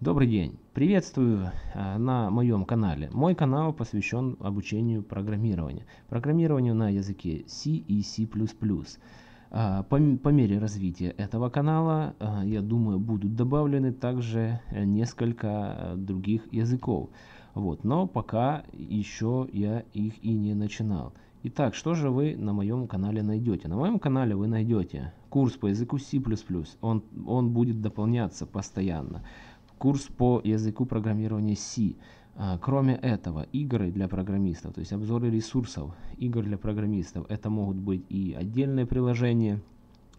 Добрый день! Приветствую а, на моем канале. Мой канал посвящен обучению программирования. Программированию на языке C и C++. А, по, по мере развития этого канала, а, я думаю, будут добавлены также несколько других языков. Вот, но пока еще я их и не начинал. Итак, что же вы на моем канале найдете? На моем канале вы найдете курс по языку C++. Он, он будет дополняться постоянно курс по языку программирования C. А, кроме этого, игры для программистов, то есть обзоры ресурсов игр для программистов, это могут быть и отдельные приложения,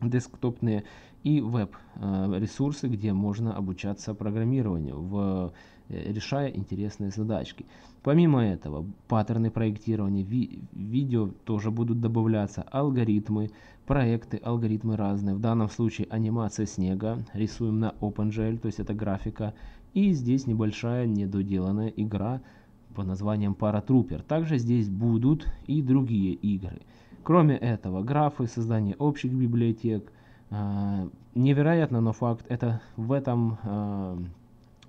десктопные, и веб-ресурсы, где можно обучаться программированию, в, э, решая интересные задачки. Помимо этого, паттерны проектирования, ви видео тоже будут добавляться, алгоритмы, проекты, алгоритмы разные. В данном случае анимация снега, рисуем на OpenGL, то есть это графика. И здесь небольшая недоделанная игра под названием Paratrooper. Также здесь будут и другие игры. Кроме этого, графы, создание общих библиотек. Э, невероятно, но факт, это в этом э,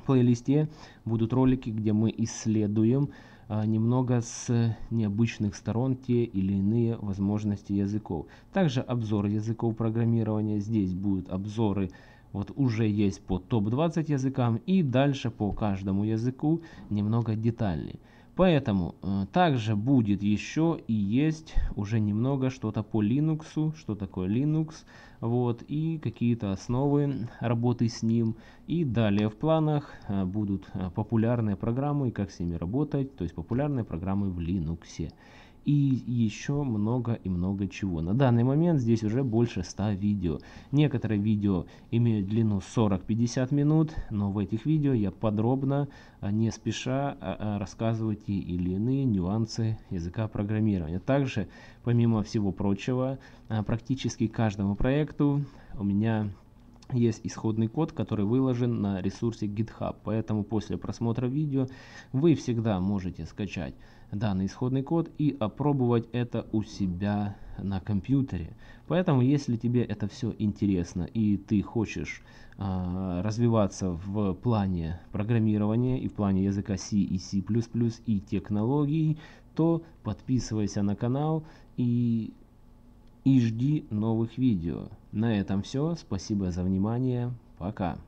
плейлисте будут ролики, где мы исследуем э, немного с необычных сторон те или иные возможности языков. Также обзор языков программирования. Здесь будут обзоры вот уже есть по топ-20 языкам и дальше по каждому языку немного детальнее. Поэтому э, также будет еще и есть уже немного что-то по Linux, что такое Linux, вот, и какие-то основы работы с ним. И далее в планах э, будут э, популярные программы как с ними работать, то есть популярные программы в Linux и еще много и много чего. На данный момент здесь уже больше 100 видео. Некоторые видео имеют длину 40-50 минут, но в этих видео я подробно, а, не спеша а, а, рассказываю те или иные нюансы языка программирования. Также, помимо всего прочего, практически каждому проекту у меня есть исходный код, который выложен на ресурсе GitHub. Поэтому после просмотра видео вы всегда можете скачать данный исходный код и опробовать это у себя на компьютере. Поэтому, если тебе это все интересно и ты хочешь э, развиваться в плане программирования и в плане языка C и C++ и технологий, то подписывайся на канал и и жди новых видео. На этом все. Спасибо за внимание. Пока.